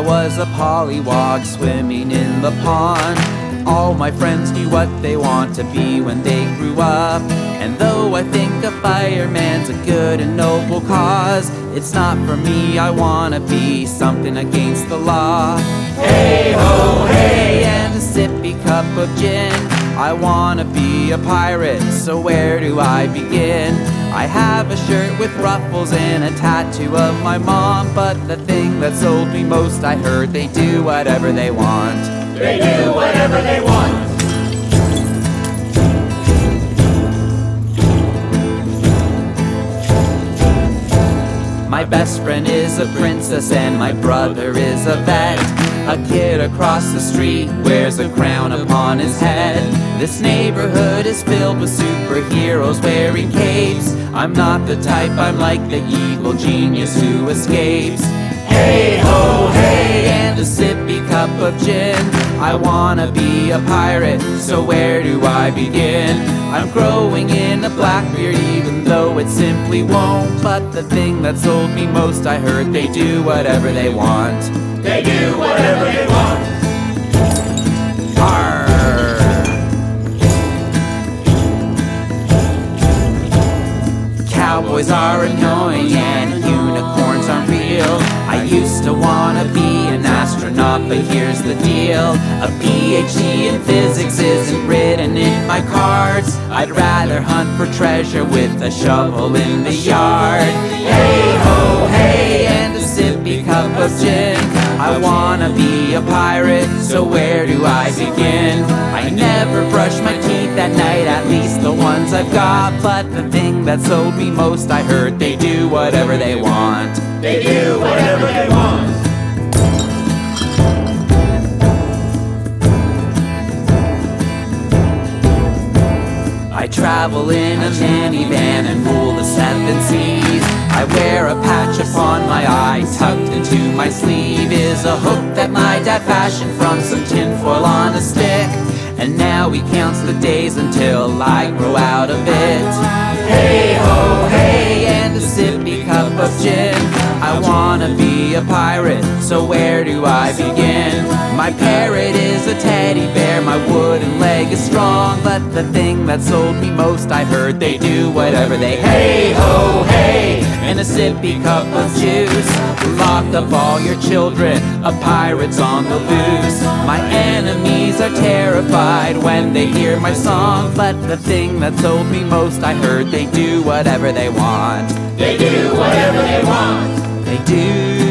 was a pollywog swimming in the pond. All my friends knew what they want to be when they grew up. And though I think a fireman's a good and noble cause, it's not for me, I wanna be something against the law. Hey ho, hey, and a sippy cup of gin. I wanna be a pirate, so where do I begin? I have a shirt with ruffles and a tattoo of my mom, but the thing that sold me most, I heard they do whatever they want. They do whatever they want. My best friend is a princess and my brother is a vet. A kid across the street wears a crown upon his head. This neighborhood is filled with superheroes wearing capes. I'm not the type, I'm like the evil genius who escapes. Hey ho, hey, and a sippy cup of gin. I wanna be a pirate, so where do I begin? I'm growing in a black beard even though it simply won't. But the thing that sold me most, I heard they do whatever they want. They do whatever they want. Cowboys are annoying and unicorns aren't real. I used to wanna be an astronaut, but here's the deal. A PhD in physics isn't written in my cards. I'd rather hunt for treasure with a shovel in the yard. Hey cup of gin. I wanna be a pirate, so where do I begin? I never brush my teeth at night, at least the ones I've got. But the thing that sold me most, I heard they do whatever they want. They do whatever they want. I travel in a minivan and rule the seven seas. I wear a patch upon my eye, tucked into my sleeve is a hook that my dad fashioned from some tinfoil on a stick. And now he counts the days until I grow out of it. Hey ho, hey, and a sippy cup of gin. I wanna be a pirate, so where do I begin? My parrot is a teddy bear, my wooden leg is strong. But the thing that sold me most, I heard they do whatever they hey ho, hey, and a sippy cup of juice. Lock up all your children, a pirate's on the loose. My enemies are terrified when they hear my song. But the thing that sold me most, I heard they do whatever they want. They do whatever they want. They do